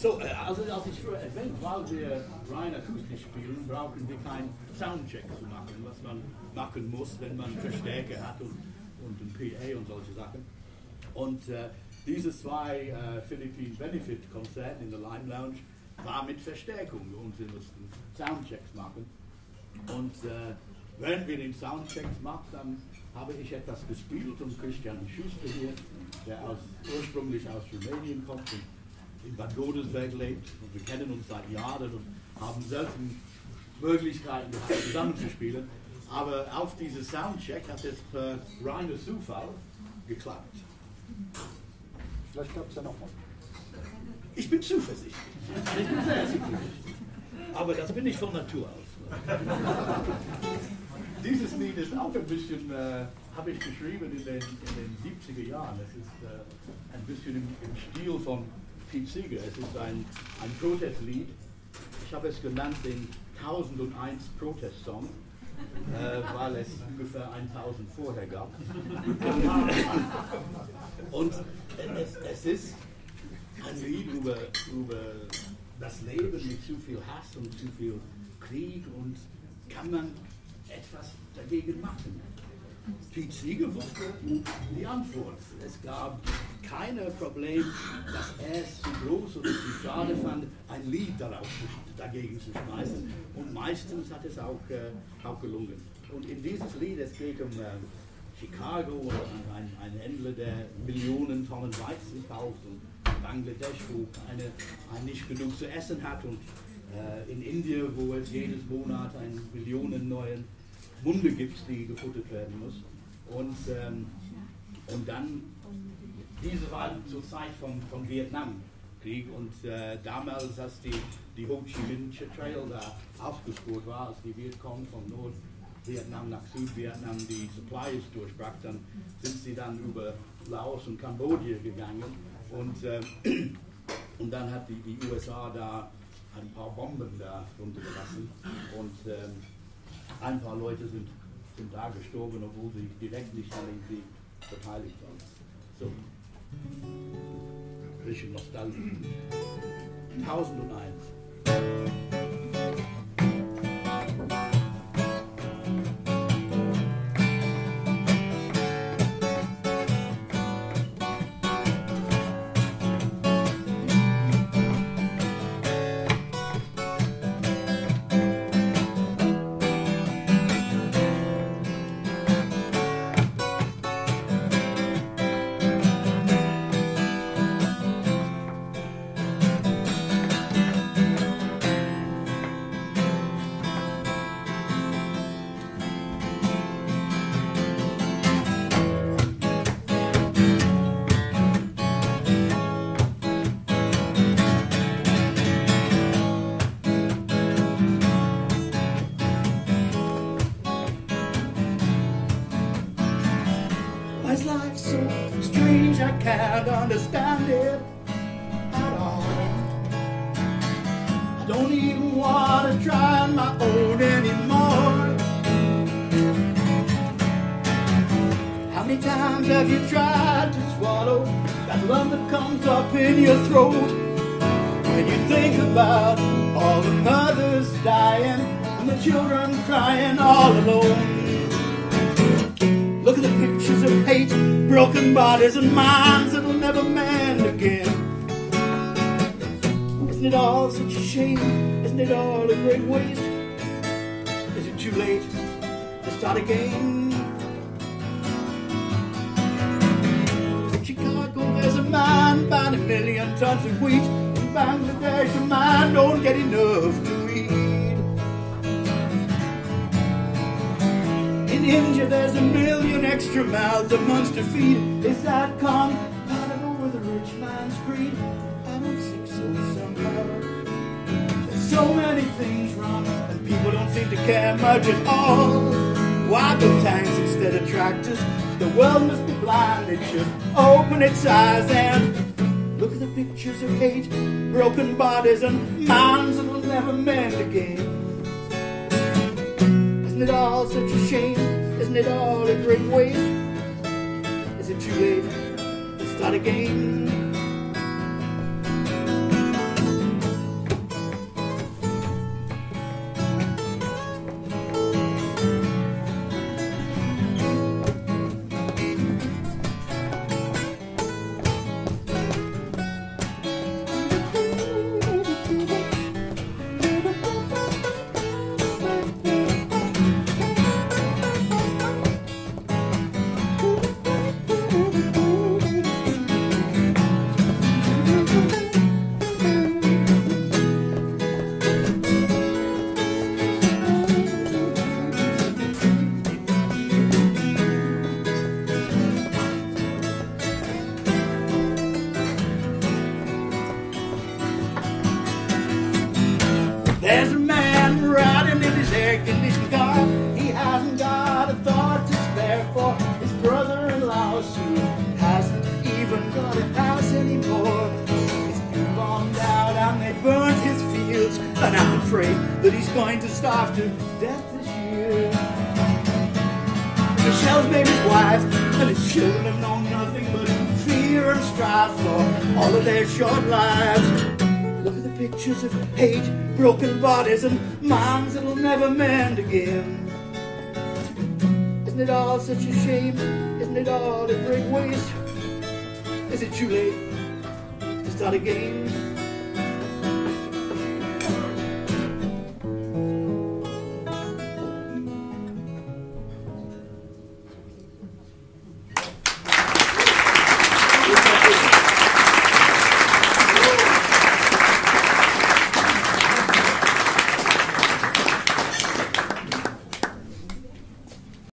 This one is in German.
So, äh, also als ich früher erwähnt, weil wir rein akustisch spielen, brauchen wir keinen Soundcheck zu machen, was man machen muss, wenn man Verstärker hat und, und ein PA und solche Sachen. Und äh, diese zwei äh, Philippine Benefit Konzerte in der Lime Lounge war mit Verstärkung und wir mussten Soundchecks machen. Und äh, wenn wir den Soundchecks machen, dann habe ich etwas gespielt und Christian Schuster hier, der aus, ursprünglich aus Rumänien kommt und in Bad Godesberg lebt und wir kennen uns seit Jahren und haben selten Möglichkeiten gehabt, zusammenzuspielen. Aber auf diese Soundcheck hat es per reiner Zufall geklappt. Vielleicht klappt es ja nochmal. Ich bin zuversichtlich. Ich bin sehr zuversichtlich. Aber das bin ich von Natur aus. Dieses Lied ist auch ein bisschen, äh, habe ich geschrieben in den, in den 70er Jahren. Es ist äh, ein bisschen im, im Stil von Pete Seeger. Es ist ein, ein Protestlied. Ich habe es genannt den 1001 Protest-Song, äh, weil es ungefähr 1000 vorher gab. Und es, es ist ein Lied über, über das Leben mit zu viel Hass und zu viel Krieg und kann man etwas dagegen machen. Pete Seeger wusste die Antwort. Es gab kein Problem, dass er es zu groß oder zu schade fand, ein Lied darauf dagegen zu schmeißen. Und meistens hat es auch, äh, auch gelungen. Und in dieses Lied, es geht um äh, Chicago ein, ein Händler, der Millionen Tonnen Weizen kauft und Bangladesch, wo eine, ein nicht genug zu essen hat und äh, in Indien, wo es jedes Monat ein Millionen neuen Munde gibt, die gefuttert werden muss. Und, ähm, und dann, diese war zur Zeit von, von Vietnamkrieg. Und äh, damals, als die, die Ho Chi Minh Trail da aufgespurt war, als die Vietcong von Nordvietnam nach Südvietnam die Supplies durchbracht, dann sind sie dann über Laos und Kambodja gegangen. Und, äh, und dann hat die, die USA da ein paar Bomben da runtergelassen. Und ähm, ein paar Leute sind, sind da gestorben, obwohl sie direkt nicht an dem Krieg beteiligt waren. So. Bisschen Nostalgie. 1001. Why is life so strange? I can't understand it at all. I don't even want to try on my own anymore. How many times have you tried to swallow that lump that comes up in your throat? When you think about all the mothers dying and the children crying all alone. Broken bodies and minds that'll never mend again. Isn't it all such a shame? Isn't it all a great waste? Is it too late to start again? In Chicago, there's a man buying a million tons of wheat. In Bangladesh, a man don't get enough India, there's a million extra mouths a months to feed. Is that compatible with a rich man's greed? I don't think so somehow. There's so many things wrong, and people don't seem to care much at all. Why build tanks instead of tractors? The world must be blind, it should open its eyes and look at the pictures of hate, broken bodies, and minds that will never mend again. Isn't it all such a shame? Isn't it all a great waste? Is it too late to start again? Burned his fields. And I'm afraid that he's going to starve to death this year. Shells made his wife and his children have known nothing but fear and strife for all of their short lives. Look at the pictures of hate, broken bodies, and minds that'll never mend again. Isn't it all such a shame? Isn't it all a great waste? Is it too late to start again?